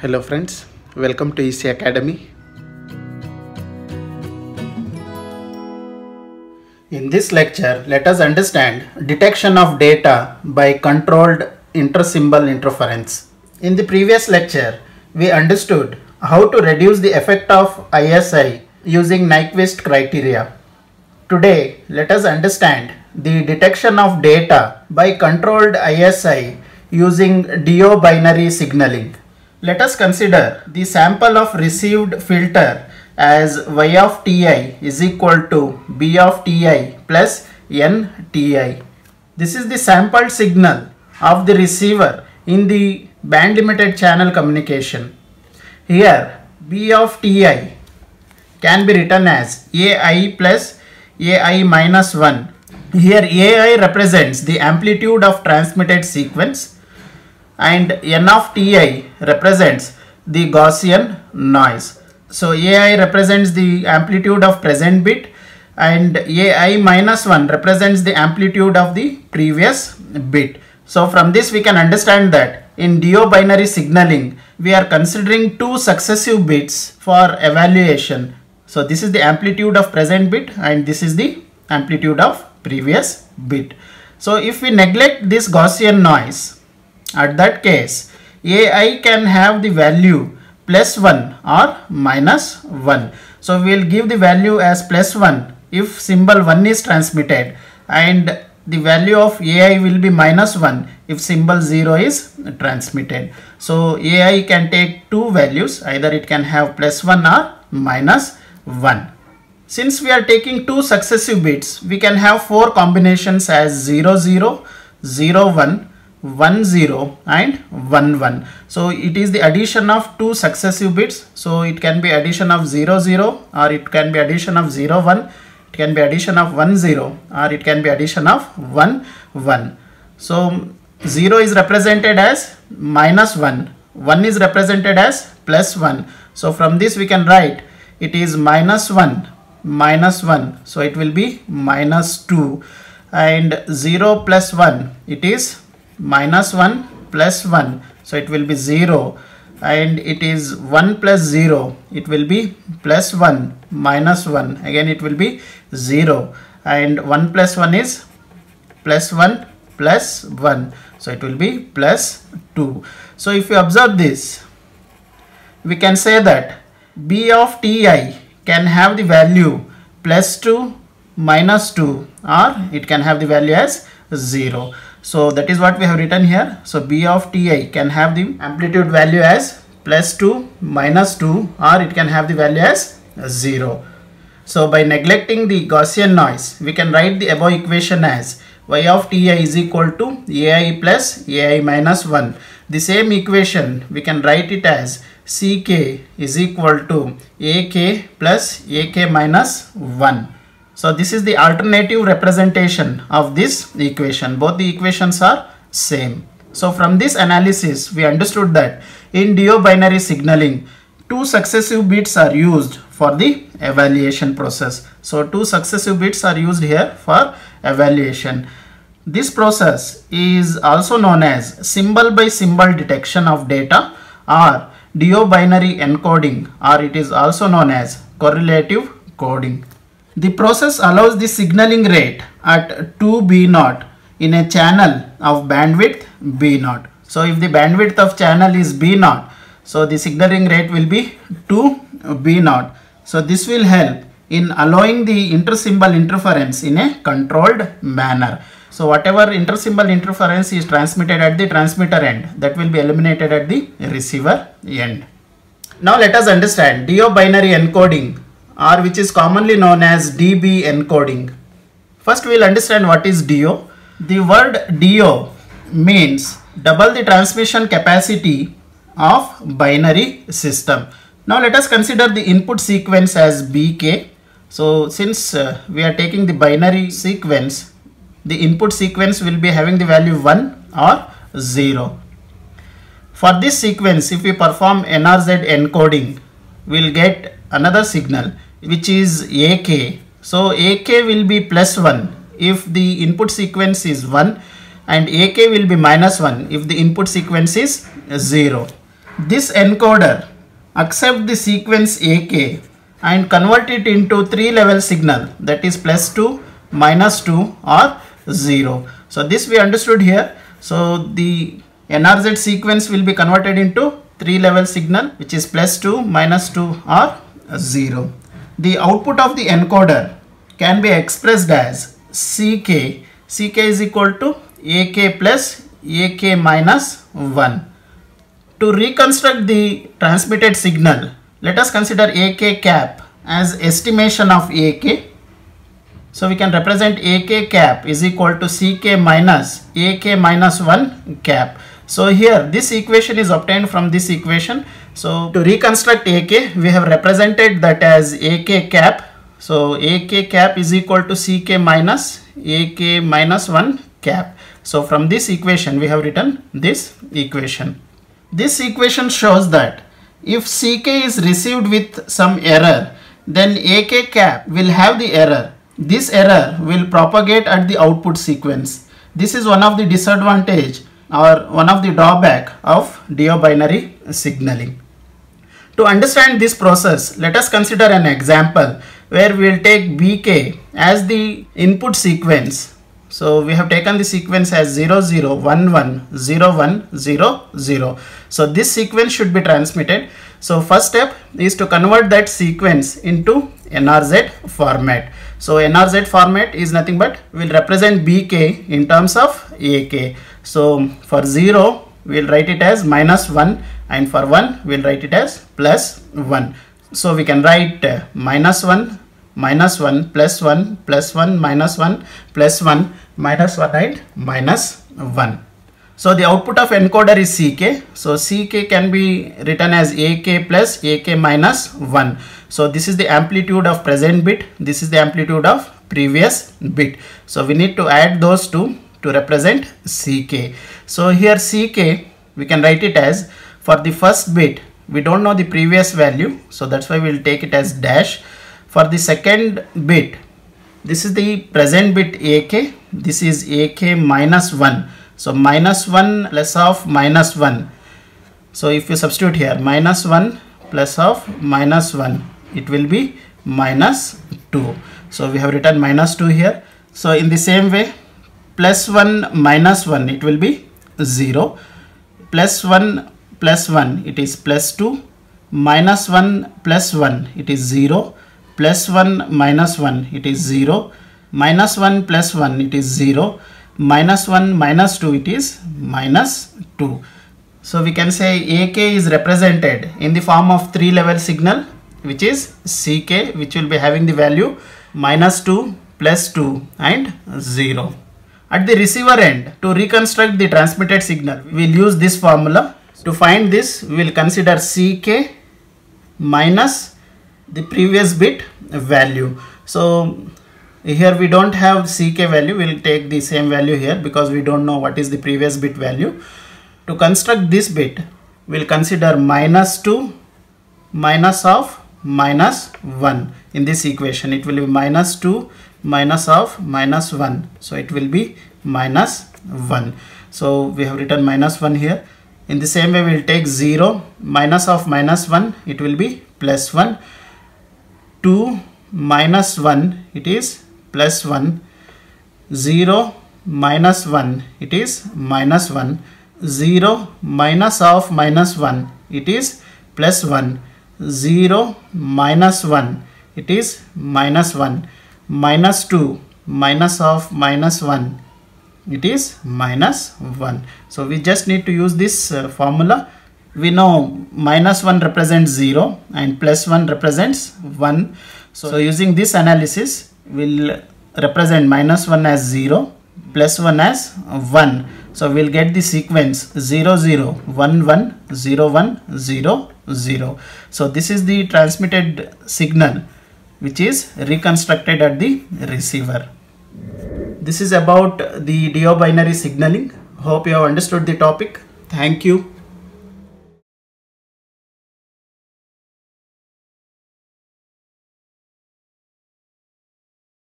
Hello friends, welcome to EC Academy. In this lecture, let us understand detection of data by controlled intersymbol interference. In the previous lecture, we understood how to reduce the effect of ISI using Nyquist criteria. Today, let us understand the detection of data by controlled ISI using duobinary signaling. Let us consider the sample of received filter as y of ti is equal to b of ti plus n ti. This is the sampled signal of the receiver in the band limited channel communication. Here b of ti can be written as ai plus ai minus 1. Here ai represents the amplitude of transmitted sequence and n of ti represents the Gaussian noise. So ai represents the amplitude of present bit and ai minus 1 represents the amplitude of the previous bit. So from this we can understand that in duobinary signaling we are considering two successive bits for evaluation. So this is the amplitude of present bit and this is the amplitude of previous bit. So if we neglect this Gaussian noise at that case ai can have the value plus 1 or minus 1 so we will give the value as plus 1 if symbol 1 is transmitted and the value of ai will be minus 1 if symbol 0 is transmitted. So ai can take two values either it can have plus 1 or minus 1 since we are taking two successive bits we can have four combinations as 0 0 0 1 1 0 and 1 1 so it is the addition of two successive bits. So it can be addition of 0 0 or it can be addition of 0 1 it can be addition of 1 0 or it can be addition of 1 1 so 0 is represented as minus 1 1 is represented as plus 1 so from this we can write it is minus 1 minus 1 so it will be minus 2 and 0 plus 1 it is minus 1 plus 1 so it will be 0 and it is 1 plus 0 it will be plus 1 minus 1 again it will be 0 and 1 plus 1 is plus 1 plus 1 so it will be plus 2 so if you observe this we can say that b of ti can have the value plus 2 minus 2 or it can have the value as 0 so that is what we have written here. So B of Ti can have the amplitude value as plus 2 minus 2 or it can have the value as 0. So by neglecting the Gaussian noise, we can write the above equation as y of Ti is equal to ai plus ai minus 1. The same equation we can write it as Ck is equal to ak plus ak minus 1. So this is the alternative representation of this equation. Both the equations are same. So from this analysis, we understood that in duobinary signaling, two successive bits are used for the evaluation process. So two successive bits are used here for evaluation. This process is also known as symbol by symbol detection of data or duobinary encoding or it is also known as correlative coding. The process allows the signaling rate at 2B0 in a channel of bandwidth B0. So if the bandwidth of channel is B0, so the signaling rate will be 2B0. So this will help in allowing the intersymbol interference in a controlled manner. So whatever intersymbol interference is transmitted at the transmitter end that will be eliminated at the receiver end. Now let us understand duobinary encoding or which is commonly known as DB encoding. First we will understand what is duo. The word duo means double the transmission capacity of binary system. Now let us consider the input sequence as BK. So since uh, we are taking the binary sequence, the input sequence will be having the value 1 or 0. For this sequence, if we perform NRZ encoding, we will get another signal which is AK. So AK will be plus 1 if the input sequence is 1 and AK will be minus 1 if the input sequence is 0. this encoder accept the sequence AK and convert it into three level signal that is plus 2, minus 2 or 0. So this we understood here. So the NRZ sequence will be converted into three level signal which is plus 2, minus 2 or 0. The output of the encoder can be expressed as CK. CK is equal to AK plus AK minus 1. To reconstruct the transmitted signal, let us consider AK cap as estimation of AK. So we can represent AK cap is equal to CK minus AK minus 1 cap. So here this equation is obtained from this equation. So to reconstruct AK we have represented that as AK cap. So AK cap is equal to CK minus AK minus 1 cap. So from this equation we have written this equation. This equation shows that if CK is received with some error then AK cap will have the error. This error will propagate at the output sequence. This is one of the disadvantage or one of the drawback of duobinary signaling. To understand this process, let us consider an example where we will take BK as the input sequence. So we have taken the sequence as 0, 0, 1, 1, 0, 1, 0, 0. So this sequence should be transmitted. So first step is to convert that sequence into NRZ format. So NRZ format is nothing but will represent BK in terms of AK. So for 0 we'll write it as minus 1 and for 1 we'll write it as plus 1. So we can write uh, minus 1 minus 1 plus 1 plus 1 minus 1 plus 1 minus 1 and minus 1. So the output of encoder is CK. So CK can be written as AK plus AK minus 1. So this is the amplitude of present bit. This is the amplitude of previous bit. So we need to add those two to represent CK. So here CK we can write it as for the first bit we don't know the previous value. So that's why we'll take it as dash. For the second bit this is the present bit AK. This is AK minus 1 so minus 1 less of minus 1. So if you substitute here minus 1 plus of minus 1 it will be minus 2. So we have written minus 2 here. So in the same way plus 1 minus 1 it will be 0 plus 1 plus 1 it is plus 2 minus 1 plus 1 it is 0 plus 1 minus 1 it is 0 minus 1 plus 1 it is 0 minus 1 minus 2 it is minus 2. So we can say AK is represented in the form of 3 level signal which is CK which will be having the value minus 2 plus 2 and 0. At the receiver end to reconstruct the transmitted signal we will use this formula. To find this we will consider CK minus the previous bit value. So here we don't have ck value we'll take the same value here because we don't know what is the previous bit value to construct this bit we'll consider minus 2 minus of minus 1 in this equation it will be minus 2 minus of minus 1 so it will be minus 1 so we have written minus 1 here. In the same way we'll take 0 minus of minus 1 it will be plus 1 2 minus 1 it is plus 1 0 minus 1 it is minus 1 0 minus of minus 1 it is plus 1 0 minus 1 it is minus 1 minus 2 minus of minus 1 it is minus 1 so we just need to use this uh, formula. We know minus 1 represents 0 and plus 1 represents 1 so, so using this analysis will represent minus 1 as 0 plus 1 as 1 so we'll get the sequence 0 0 1 1 0 1 0 0 so this is the transmitted signal which is reconstructed at the receiver. This is about the duobinary signaling. Hope you have understood the topic. Thank you